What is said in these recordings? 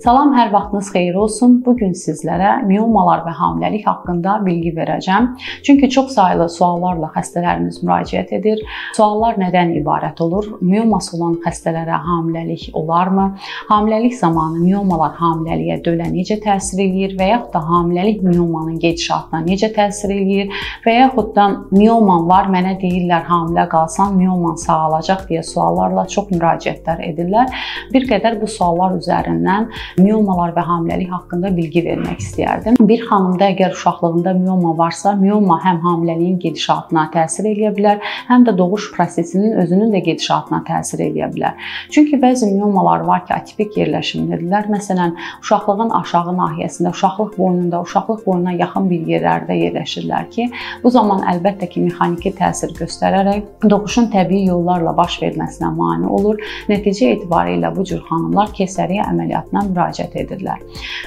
Salam, hər vaxtınız xeyir olsun. Bu gün sizlərə miomalar və hamiləlik haqqında bilgi verəcəm. Çünki çox saylı suallarla xəstələrimiz müraciət edir. Suallar nədən ibarət olur? Mioması olan xəstələrə hamiləlik olarmı? Hamiləlik zamanı miomalar hamiləliyə dölə necə təsir eləyir və yaxud da hamiləlik miomanın gedişatına necə təsir eləyir və yaxud da mioman var, mənə deyirlər hamilə qalsam mioman sağalacaq deyə suallarla çox müraciətlər edirlər. Bir qədər bu suallar üzərindən miomalar və hamiləlik haqqında bilgi vermək istəyərdim. Bir xanımda əgər uşaqlığında mioma varsa, mioma həm hamiləliyin gedişatına təsir edə bilər, həm də doğuş prosesinin özünün də gedişatına təsir edə bilər. Çünki bəzi miomalar var ki, atipik yerləşimlidirlər. Məsələn, uşaqlığın aşağı nahiyəsində, uşaqlıq boynunda, uşaqlıq boynuna yaxın bir yerlərdə yerləşirlər ki, bu zaman əlbəttə ki, mexaniki təsir göstərərək doğuşun təbii yollarla baş verməsinə mane olur. Nəticə etibarilə bu cür xanımlar keysəriyyə əməliyyatına müraciət edirlər.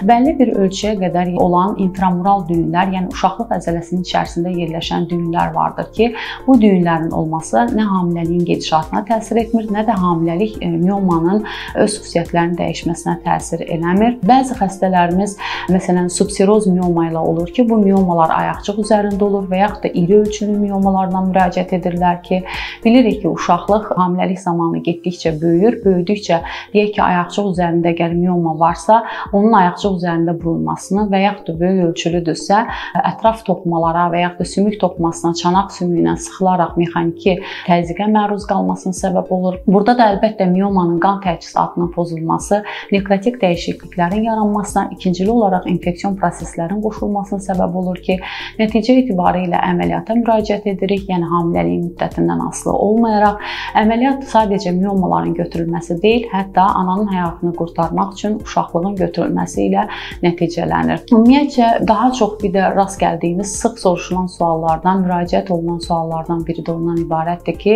Bəlli bir ölçüyə qədər olan intramural düyünlər, yəni uşaqlıq əzələsinin içərisində yerləşən düyünlər vardır ki, bu düyünlərin olması nə hamiləliyin gedişatına təsir etmir, nə də hamiləlik e, miomanın öz xüsusiyyətlərinin dəyişməsinə təsir eləmir. Bəzi xəstələrimiz məsələn subseroz mioma ilə olur ki, bu miomalar ayaqcıq üzərində olur və yaxud da iri ölçülü miomalarla müraciət edirlər ki, bilirik ki, uşaqlıq hamiləlik zamanı getdikcə böyüyür, böyüdükcə deyək ki, ayaqcıq üzərində əgər mioma varsa, onun ayaqcıq üzərində bulunmasını və yaxud da böyük ölçülüdürsə, ətraf toxumalara və yaxud da sümük toxumasına çanaq sümüyü ilə sıxılaraq mexaniki təzyiqə məruz qalmasına səbəb olur. Burada da əlbəttə miomanın qan təchizatının pozulması, nekrotik dəyişikliklərin yaranmasına, ikincili olaraq infeksion proseslərin qoşulmasına səbəb olur ki, nəticə etibarilə əməliyyata müraciət edirik, yəni hamiləliyin müddətindən asılı olmayaraq əməliyyat sadəcə miomaların götürülməsi deyil, hətta ananın həyatını qurtarmaq üçün uşaqlığın götürülməsi ilə nəticələnir. Ümumiyyətcə daha çox bir də rast gəldiyimiz sıx soruşulan suallardan, müraciət olunan suallardan biri də ondan ibarətdir ki,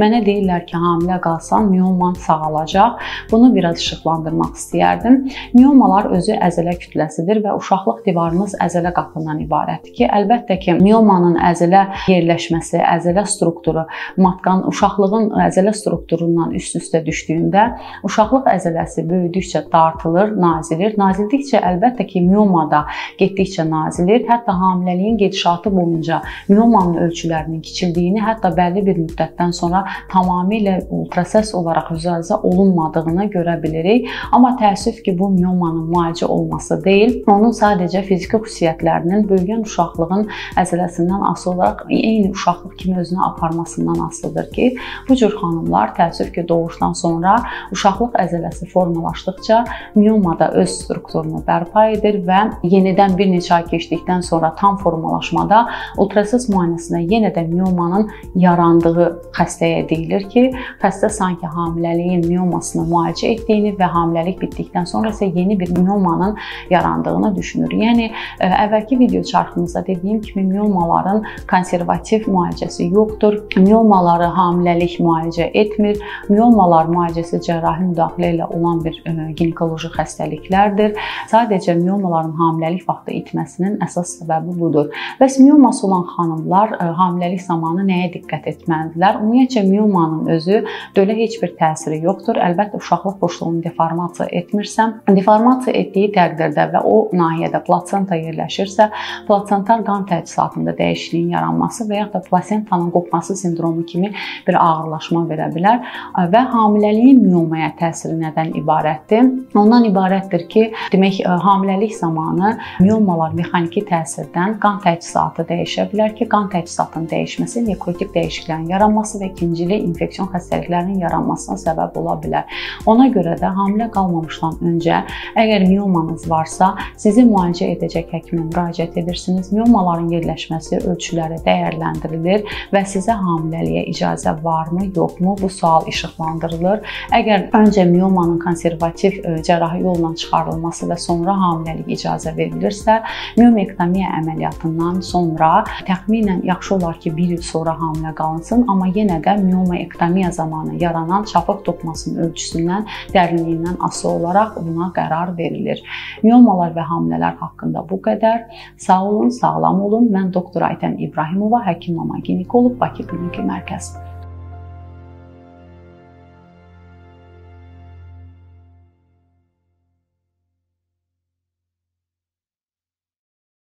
mənə deyirlər ki, hamilə qalsam mioman sağalacaq. Bunu biraz işıqlandırmaq istəyərdim. Miomalar özü əzələ kütləsidir və uşaqlıq divarımız əzələ qapından ibarətdir ki, əlbəttə ki, miomanın əzələ yerləşməsi, əzələ strukturu matqan uşaqlığın əzələ strukturundan üst-üstə düşdüyündə uşaqlıq əzələsi böyüdükcə dartılır, nazilir. Nazildikcə əlbəttə ki, mioma da getdikcə nazilir. Hətta hamiləliyin gedişatı boyunca miomanın ölçülərinin kiçildiyini, hətta bəlli bir müddətdən sonra tamamilə proses olaraq vizualizə olunmadığını görə bilirik. Amma təəssüf ki, bu miomanın müalicə olması deyil, onun sadəcə fiziki xüsusiyyətlərinin böyüyən uşaqlığın əzələsindən asılı olaraq eyni uşaqlıq kimi özünü aparmasından asılıdır ki, bu cür xanımlar təəssüf ki, doğuşdan sonra uşaqlıq əzələsi formalaşdıqca mioma da öz strukturunu bərpa edir və yenidən bir neçə ay keçdikdən sonra tam formalaşmada ultrases müayinəsində yenə də miomanın yarandığı xəstəyə deyilir ki, xəstə sanki hamiləliyin miomasını müalicə etdiyini və hamiləlik bitdikdən sonra isə yeni bir miomanın yarandığını düşünür. Yəni əvvəlki video çarxımızda dediyim kimi miomaların konservativ müalicəsi yoxdur. Miomaları hamiləlik müalicə etmir. Miomalar müalicəsi cərrahi müdaxilə ilə olan bir ginekoloji xəstəliklərdir. Sadəcə miomaların hamiləlik vaxtı itməsinin əsas səbəbi budur. Bəs mioması olan xanımlar hamiləlik zamanı nəyə diqqət etməlidirlər? Ümumiyyətcə miomanın özü dölə heç bir təsiri yoxdur. Əlbəttə uşaqlıq boşluğunu deformasiya etmirsə, deformasiya etdiyi təqdirdə və o nahiyədə plasenta yerləşirsə, plasental qan təchizatında dəyişikliyin yaranması və ya da plasentanın qopması sindromu kimi bir ağırlaşma verə bilər və hamiləliyin miomaya təsiri nədən ibarətdir? Ondan ibarətdir ki, demək hamiləlik zamanı miomalar mexaniki təsirdən qan təchizatı dəyişə bilər ki, qan təchizatının dəyişməsi nekrotik dəyişikliklərin yaranması və ikincili infeksion xəstəliklərinin yaranmasına səbəb ola bilər. Ona görə də hamilə qalmamışdan öncə əgər miomanız varsa, sizi müalicə edəcək həkimə müraciət edirsiniz. Miomaların yerləşməsi ölçüləri dəyərləndirilir və sizə hamiləliyə icazə varmı, yoxmu bu sual işıqlandırılır. Əgər öncə miomanın konservativ e, cərrahi yolla çıxarılması və sonra hamiləlik icazə verilirsə, miomektomiya əməliyyatından sonra təxminən yaxşı olar ki, 1 il sonra hamilə qalınsın, amma yenə də miomaektomiya zamanı yaranan çapıq toxumasının ölçüsündən, dərinliyindən asılı olaraq buna qərar verilir. Miomalar və hamilələr haqqında bu qədər. Sağ olun, sağlam olun. Mən doktor Aytən İbrahimova, həkim mama ginekoloq Bakı Kliniki Mərkəz.